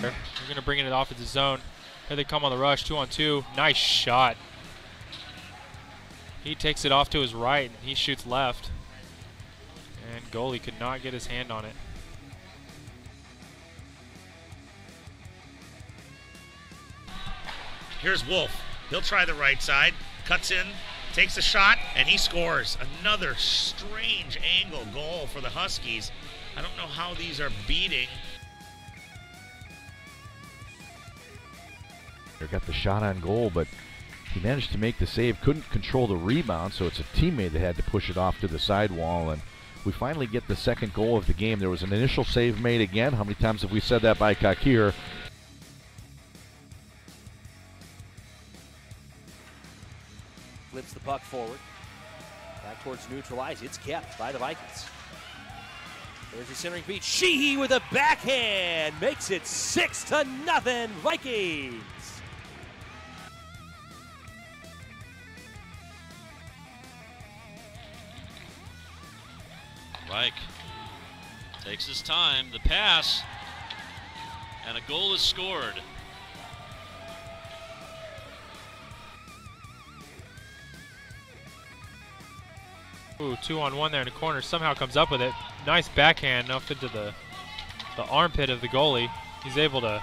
They're going to bring it off at the zone. Here they come on the rush, two on two. Nice shot. He takes it off to his right, and he shoots left. And goalie could not get his hand on it. Here's Wolf. He'll try the right side, cuts in, takes a shot, and he scores. Another strange angle goal for the Huskies. I don't know how these are beating. They got the shot on goal, but he managed to make the save. Couldn't control the rebound, so it's a teammate that had to push it off to the sidewall. And we finally get the second goal of the game. There was an initial save made again. How many times have we said that by Kakir? Flips the puck forward. Back towards neutral ice. It's kept by the Vikings. There's the centering feed. Sheehy with a backhand makes it six to nothing Vikings. Reich takes his time. The pass, and a goal is scored. Ooh, two on one there in the corner. Somehow comes up with it. Nice backhand up into the the armpit of the goalie. He's able to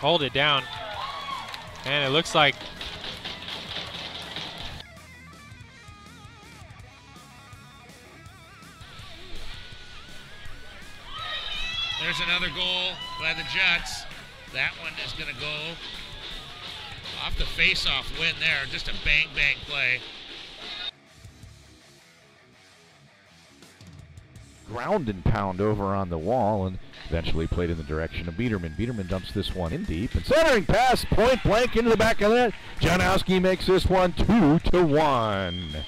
hold it down. And it looks like There's another goal by the Jets. That one is going to go off the face-off win there. Just a bang-bang play. ground and pound over on the wall and eventually played in the direction of Biederman. Biederman dumps this one in deep and centering pass point blank into the back of the net. Janowski makes this one two to one.